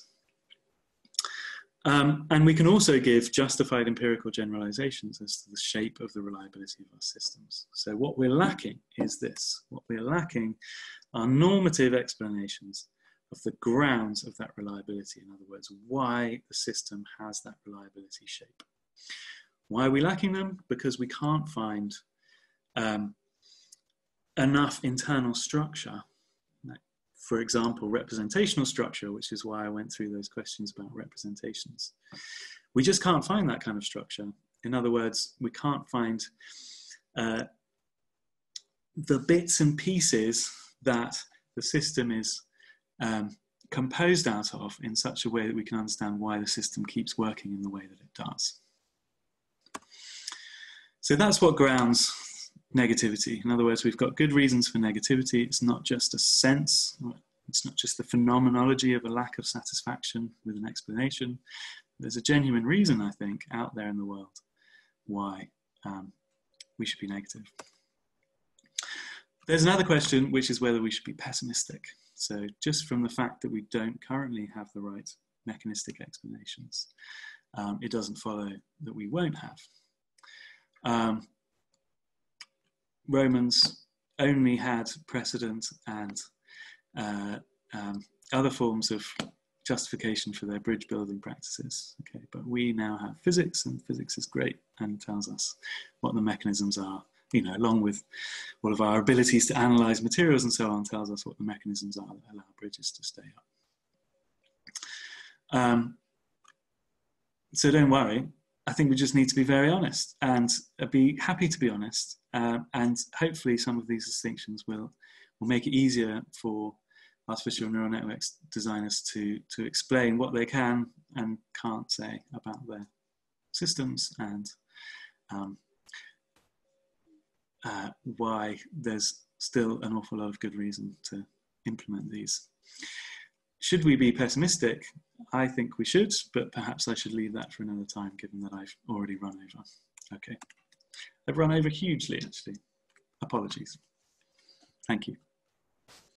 Um, and we can also give justified empirical generalizations as to the shape of the reliability of our systems. So what we're lacking is this. What we're lacking are normative explanations of the grounds of that reliability. In other words, why the system has that reliability shape. Why are we lacking them? Because we can't find um, enough internal structure for example, representational structure, which is why I went through those questions about representations. We just can't find that kind of structure. In other words, we can't find uh, the bits and pieces that the system is um, composed out of in such a way that we can understand why the system keeps working in the way that it does. So that's what grounds negativity. In other words, we've got good reasons for negativity. It's not just a sense, it's not just the phenomenology of a lack of satisfaction with an explanation. There's a genuine reason, I think, out there in the world why um, we should be negative. There's another question, which is whether we should be pessimistic. So, just from the fact that we don't currently have the right mechanistic explanations, um, it doesn't follow that we won't have. Um, Romans only had precedent and uh, um, other forms of justification for their bridge building practices. Okay, but we now have physics, and physics is great and tells us what the mechanisms are. You know, along with all of our abilities to analyze materials and so on, tells us what the mechanisms are that allow bridges to stay up. Um, so don't worry, I think we just need to be very honest and uh, be happy to be honest. Uh, and hopefully, some of these distinctions will will make it easier for artificial neural networks designers to to explain what they can and can't say about their systems and um, uh, why there's still an awful lot of good reason to implement these. Should we be pessimistic? I think we should, but perhaps I should leave that for another time, given that I've already run over. Okay. I've run over hugely, actually. Apologies. Thank you.